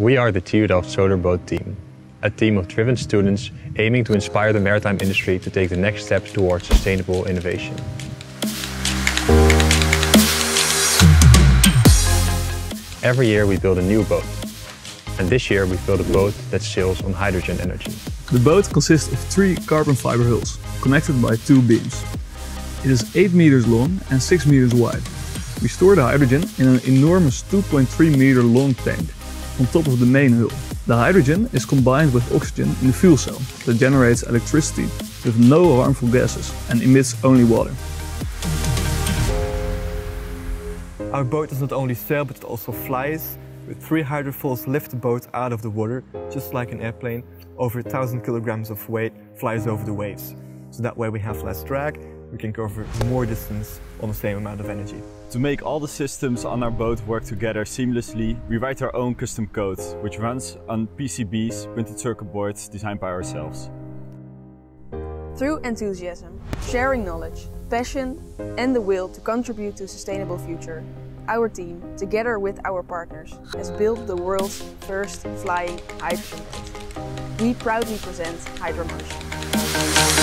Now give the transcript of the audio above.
We are the Delft Solar Boat Team, a team of driven students aiming to inspire the maritime industry to take the next steps towards sustainable innovation. Every year we build a new boat. And this year we built a boat that sails on hydrogen energy. The boat consists of three carbon fiber hulls, connected by two beams. It is 8 meters long and 6 meters wide. We store the hydrogen in an enormous 2.3 meter long tank on top of the main hull. The hydrogen is combined with oxygen in the fuel cell that generates electricity with no harmful gases and emits only water. Our boat does not only sail but it also flies. With three hydrofoils lift the boat out of the water, just like an airplane, over a thousand kilograms of weight flies over the waves. So that way we have less drag we can cover more distance on the same amount of energy. To make all the systems on our boat work together seamlessly, we write our own custom code, which runs on PCBs, printed circuit boards designed by ourselves. Through enthusiasm, sharing knowledge, passion and the will to contribute to a sustainable future, our team, together with our partners, has built the world's first flying hydrogen boat. We proudly present HydroMotion.